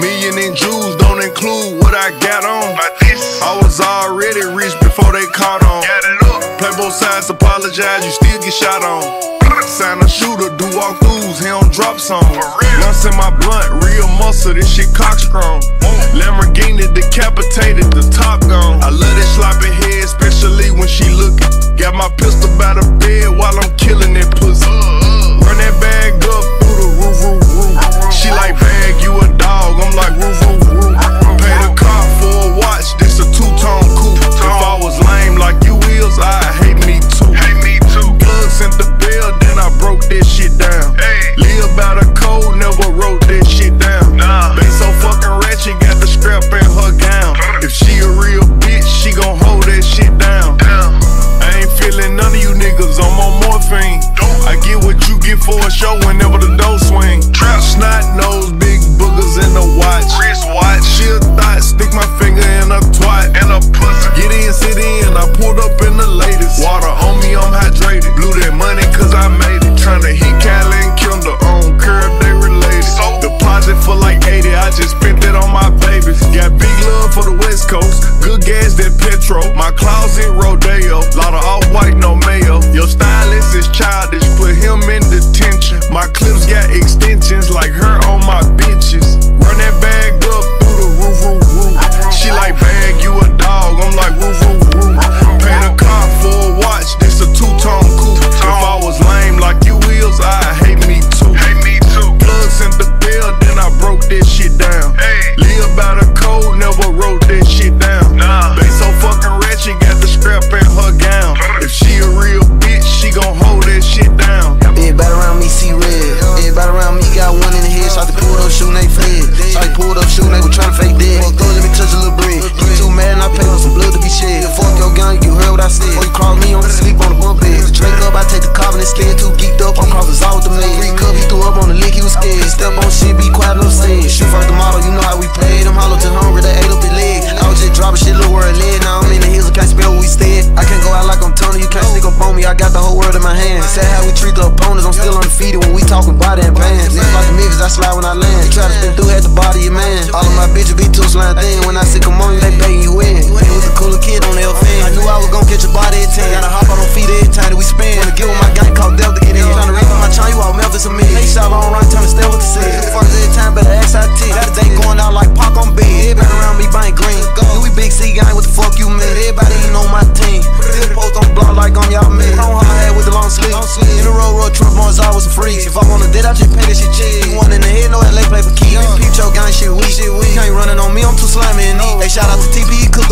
Million in jewels don't include what I got on. I was already rich before they caught on. Play both sides, apologize, you still get shot on. Sign do walkthroughs, he don't drop songs. Nuts in my blunt, real muscle, this shit cock strong. Lamborghini decapitated, the top gone. I love show whenever the dough swing. Trap. Snot nose, big boogers in the watch. Wrist watch. She a thought, stick my finger in a twat. And a pussy. Get in, sit in, I pulled up in the latest. Water on me, I'm hydrated. Blew that money cause I made it. Tryna hit Kylie, and Kendall on curb, they related. So. Deposit for like 80, I just spent it on my babies. Got big love for the West Coast. Good gas, that petrol. My closet rodeo. Lot of all white, no man. Your stylist is childish, put him in detention. My clips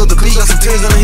the beat got some tears on the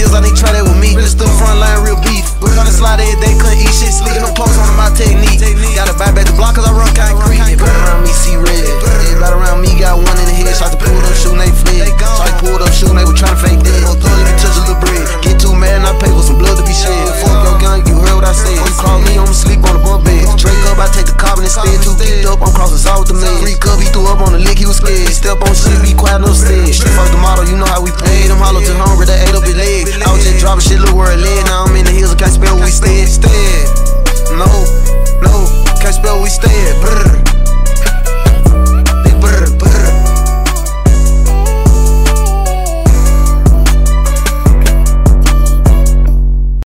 Step on shit, be quiet, no said. She fuck the model, you know how we play. Them hollow to hungry, they ate up his leg. I was just dropping shit, look where it led. Now I'm in the hills, I